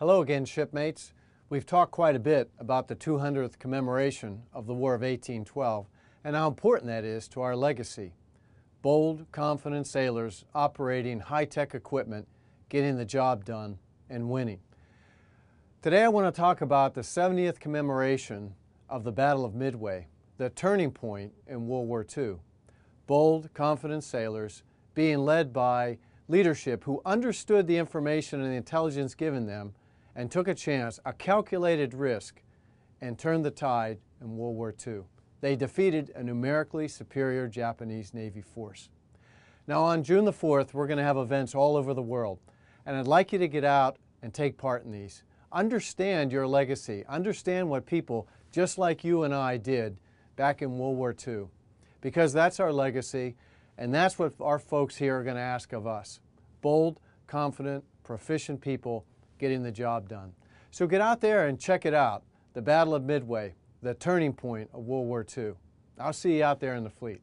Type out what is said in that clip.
Hello again, shipmates. We've talked quite a bit about the 200th commemoration of the War of 1812 and how important that is to our legacy. Bold, confident sailors operating high-tech equipment, getting the job done, and winning. Today I want to talk about the 70th commemoration of the Battle of Midway, the turning point in World War II. Bold, confident sailors being led by leadership who understood the information and the intelligence given them and took a chance, a calculated risk, and turned the tide in World War II. They defeated a numerically superior Japanese Navy force. Now on June the 4th, we're going to have events all over the world, and I'd like you to get out and take part in these. Understand your legacy. Understand what people just like you and I did back in World War II, because that's our legacy, and that's what our folks here are going to ask of us. Bold, confident, proficient people getting the job done. So get out there and check it out, the Battle of Midway, the turning point of World War II. I'll see you out there in the fleet.